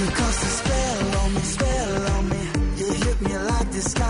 You cast a spell on me, spell on me. You hit me like the sky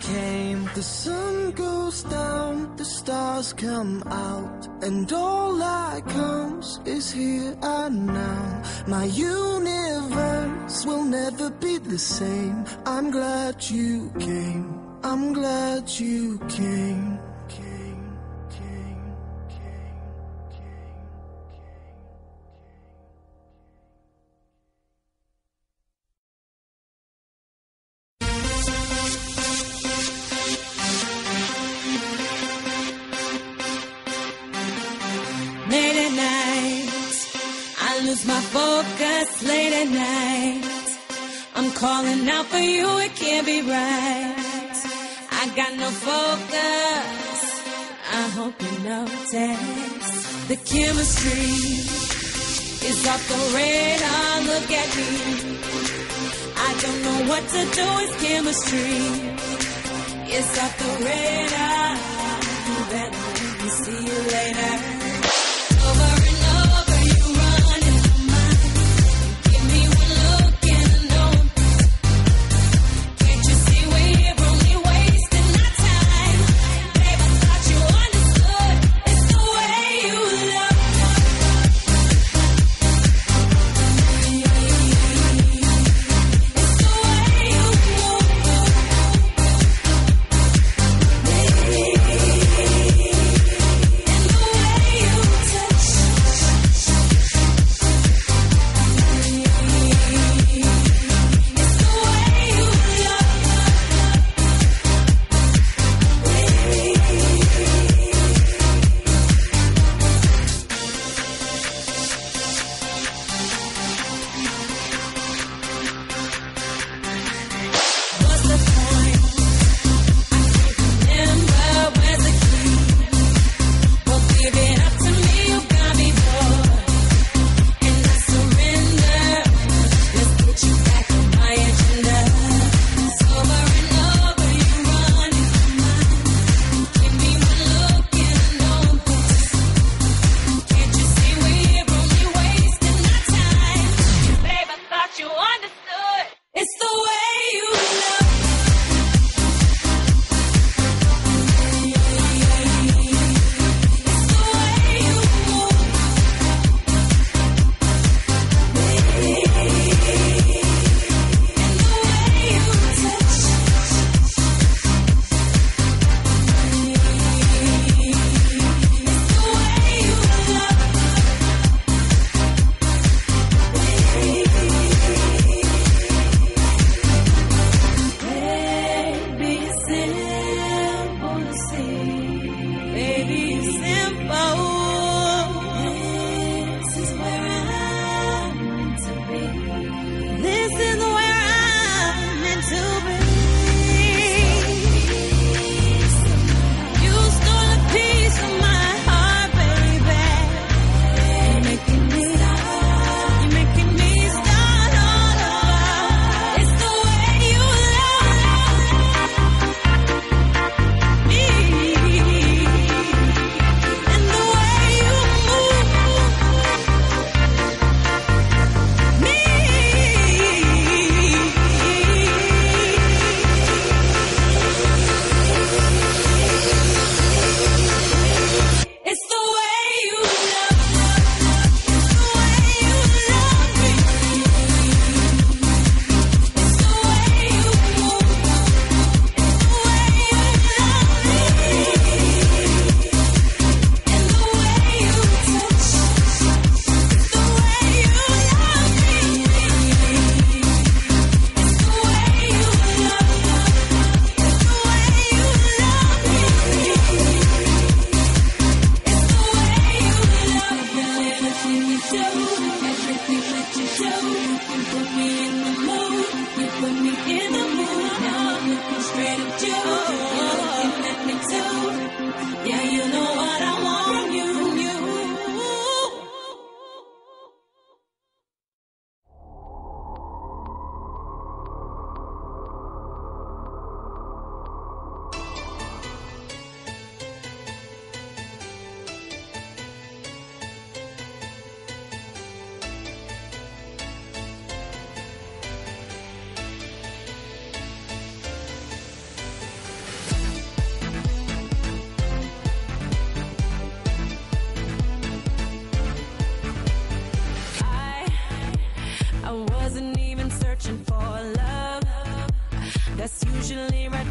Came. The sun goes down, the stars come out, and all that counts is here and now. My universe will never be the same. I'm glad you came. I'm glad you. Came, Late at night, I lose my focus late at night. I'm calling out for you, it can't be right. I got no focus. I hope you notice the chemistry is off the radar. Look at me. I don't know what to do. It's chemistry. It's off the radar. You better see you later.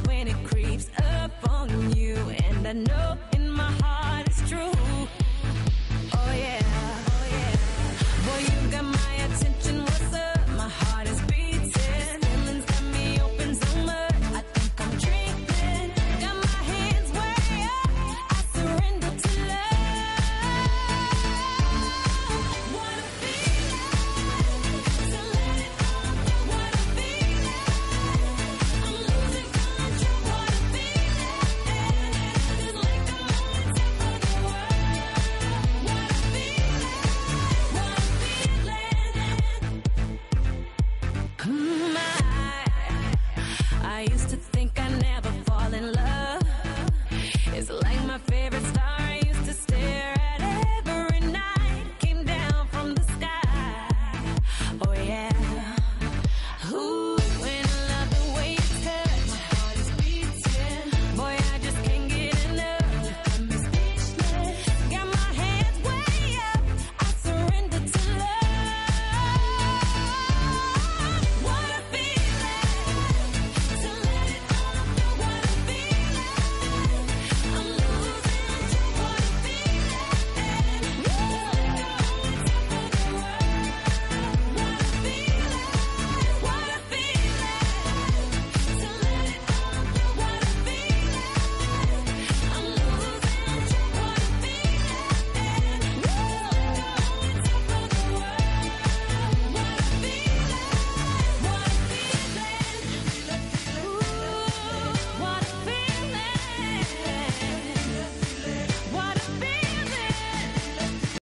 When it creeps up on you. And I know